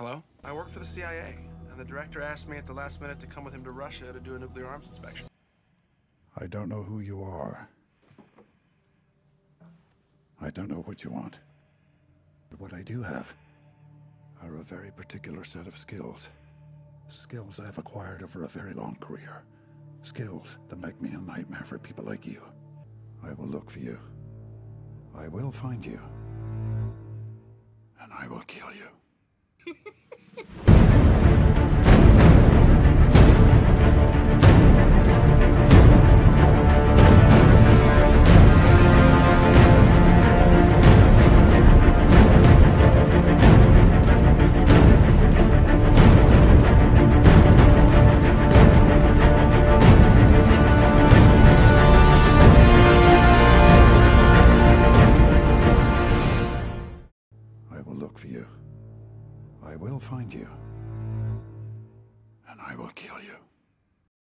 Hello? I work for the CIA, and the director asked me at the last minute to come with him to Russia to do a nuclear arms inspection. I don't know who you are. I don't know what you want. But what I do have are a very particular set of skills. Skills I've acquired over a very long career. Skills that make me a nightmare for people like you. I will look for you. I will find you. And I will kill you. I will look for you. I will find you. And I will kill you.